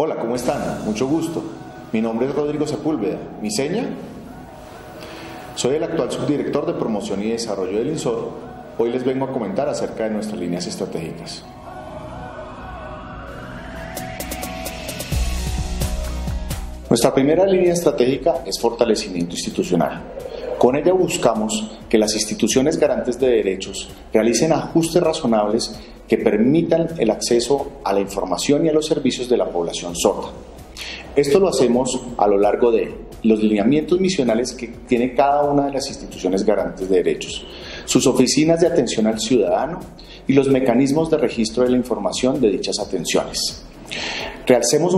Hola, ¿cómo están? Mucho gusto. Mi nombre es Rodrigo Sepúlveda. ¿Mi seña? Soy el actual subdirector de promoción y desarrollo del INSOR. Hoy les vengo a comentar acerca de nuestras líneas estratégicas. Nuestra primera línea estratégica es fortalecimiento institucional. Con ella buscamos que las instituciones garantes de derechos realicen ajustes razonables que permitan el acceso a la información y a los servicios de la población sorda. Esto lo hacemos a lo largo de los lineamientos misionales que tiene cada una de las instituciones garantes de derechos, sus oficinas de atención al ciudadano y los mecanismos de registro de la información de dichas atenciones. Realizamos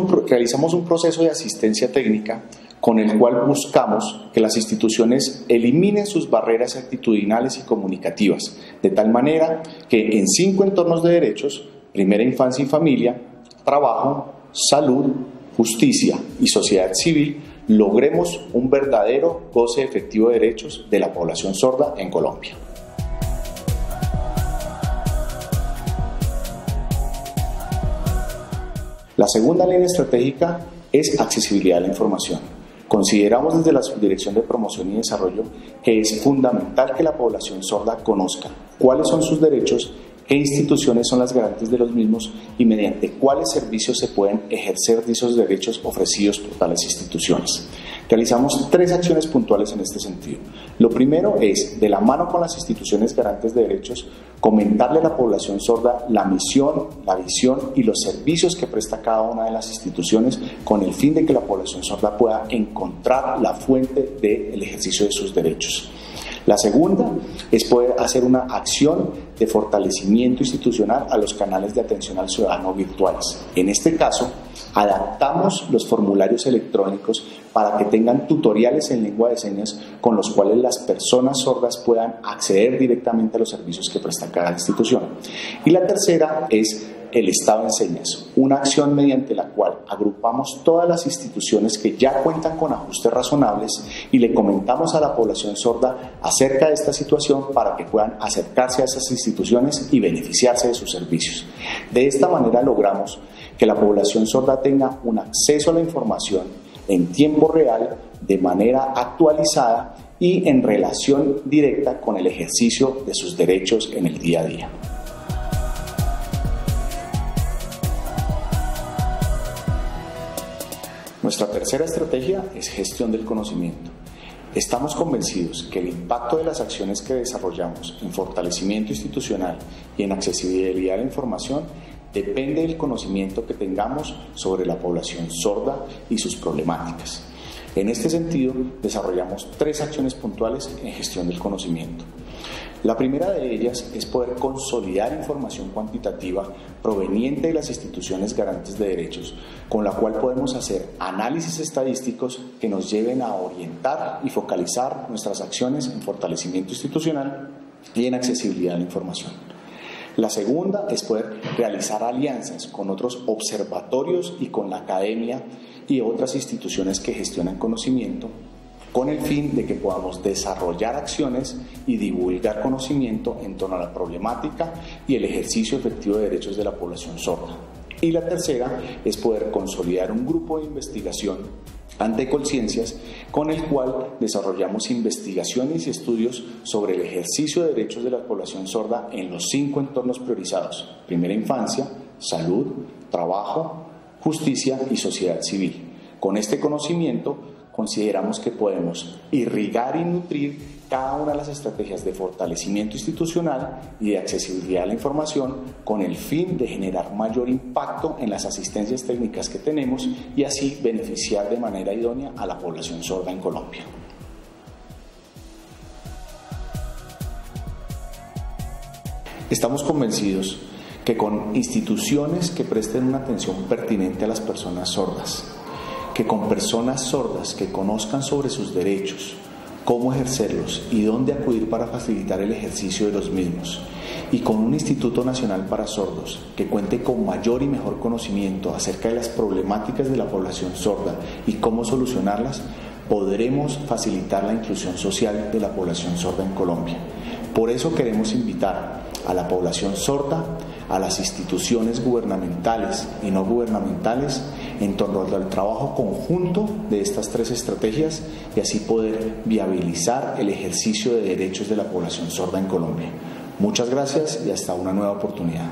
un proceso de asistencia técnica con el cual buscamos que las instituciones eliminen sus barreras actitudinales y comunicativas, de tal manera que en cinco entornos de derechos, primera infancia y familia, trabajo, salud, justicia y sociedad civil, logremos un verdadero goce efectivo de derechos de la población sorda en Colombia. La segunda línea estratégica es accesibilidad a la información. Consideramos desde la Subdirección de Promoción y Desarrollo que es fundamental que la población sorda conozca cuáles son sus derechos, qué instituciones son las garantes de los mismos y mediante cuáles servicios se pueden ejercer dichos derechos ofrecidos por tales instituciones. Realizamos tres acciones puntuales en este sentido. Lo primero es, de la mano con las instituciones garantes de derechos, comentarle a la población sorda la misión, la visión y los servicios que presta cada una de las instituciones con el fin de que la población sorda pueda encontrar la fuente del ejercicio de sus derechos. La segunda es poder hacer una acción de fortalecimiento institucional a los canales de atención al ciudadano virtuales. En este caso, adaptamos los formularios electrónicos para que tengan tutoriales en lengua de señas con los cuales las personas sordas puedan acceder directamente a los servicios que presta cada institución. Y la tercera es el Estado en Señas, una acción mediante la cual agrupamos todas las instituciones que ya cuentan con ajustes razonables y le comentamos a la población sorda acerca de esta situación para que puedan acercarse a esas instituciones y beneficiarse de sus servicios. De esta manera logramos que la población sorda tenga un acceso a la información en tiempo real, de manera actualizada y en relación directa con el ejercicio de sus derechos en el día a día. Nuestra tercera estrategia es gestión del conocimiento. Estamos convencidos que el impacto de las acciones que desarrollamos en fortalecimiento institucional y en accesibilidad a la información depende del conocimiento que tengamos sobre la población sorda y sus problemáticas. En este sentido, desarrollamos tres acciones puntuales en gestión del conocimiento. La primera de ellas es poder consolidar información cuantitativa proveniente de las instituciones garantes de derechos, con la cual podemos hacer análisis estadísticos que nos lleven a orientar y focalizar nuestras acciones en fortalecimiento institucional y en accesibilidad a la información. La segunda es poder realizar alianzas con otros observatorios y con la academia y otras instituciones que gestionan conocimiento con el fin de que podamos desarrollar acciones y divulgar conocimiento en torno a la problemática y el ejercicio efectivo de derechos de la población sorda. Y la tercera es poder consolidar un grupo de investigación ante Colciencias, con el cual desarrollamos investigaciones y estudios sobre el ejercicio de derechos de la población sorda en los cinco entornos priorizados, primera infancia, salud, trabajo, justicia y sociedad civil. Con este conocimiento consideramos que podemos irrigar y nutrir cada una de las estrategias de fortalecimiento institucional y de accesibilidad a la información con el fin de generar mayor impacto en las asistencias técnicas que tenemos y así beneficiar de manera idónea a la población sorda en Colombia. Estamos convencidos que con instituciones que presten una atención pertinente a las personas sordas, que con personas sordas que conozcan sobre sus derechos, cómo ejercerlos y dónde acudir para facilitar el ejercicio de los mismos, y con un Instituto Nacional para Sordos que cuente con mayor y mejor conocimiento acerca de las problemáticas de la población sorda y cómo solucionarlas, podremos facilitar la inclusión social de la población sorda en Colombia. Por eso queremos invitar a la población sorda, a las instituciones gubernamentales y no gubernamentales, en torno al trabajo conjunto de estas tres estrategias y así poder viabilizar el ejercicio de derechos de la población sorda en Colombia. Muchas gracias y hasta una nueva oportunidad.